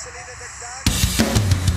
Selena dog.